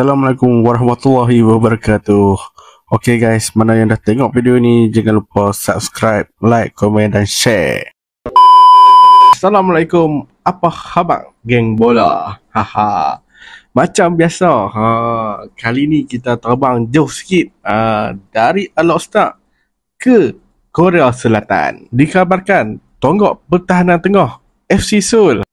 Assalamualaikum warahmatullahi wabarakatuh Okay guys, mana yang dah tengok video ni Jangan lupa subscribe, like, komen dan share Assalamualaikum Apa khabar geng bola? Haha. Macam biasa ha, Kali ni kita terbang jauh sikit ha, Dari Al-Osta ke Korea Selatan Dikabarkan tonggak pertahanan tengah FC Seoul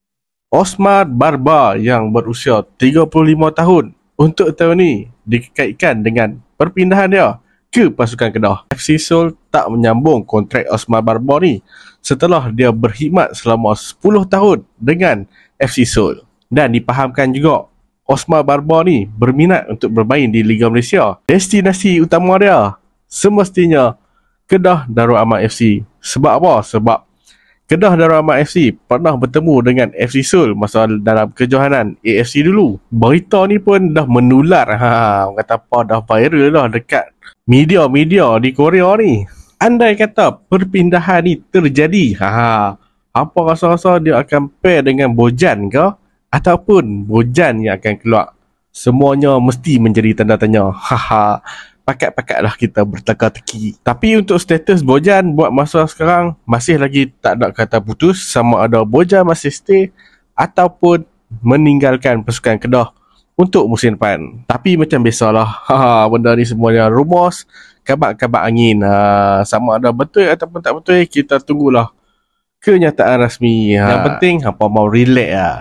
Osmar Barba yang berusia 35 tahun untuk tahun ni dikaitkan dengan perpindahan dia ke pasukan Kedah. FC Seoul tak menyambung kontrak Osman Barba ni setelah dia berkhidmat selama 10 tahun dengan FC Seoul. Dan dipahamkan juga Osman Barba ni berminat untuk bermain di Liga Malaysia. Destinasi utama dia semestinya Kedah Darul Aman FC. Sebab apa? Sebab Kedah Darul Aman FC pernah bertemu dengan FC Seoul masa dalam kejohanan AFC dulu. Berita ni pun dah menular. Ha, kata apa dah viral dah dekat media-media di Korea ni. Andai kata perpindahan ni terjadi, ha, apa rasa-rasa dia akan pair dengan Bojan ke? Ataupun Bojan yang akan keluar? Semuanya mesti menjadi tanda tanya. Haha pakat-pakatlah kita berteka-teki. Tapi untuk status Bojan buat masa sekarang masih lagi tak ada kata putus sama ada Bojan masih stay ataupun meninggalkan pasukan Kedah untuk musim depan. Tapi macam biasalah, ha benda ni semuanya rumus, kabar-kabar angin. Ha, sama ada betul ataupun tak betul kita tunggulah kenyataan rasmi. Ha. Yang penting apa mau relax lah.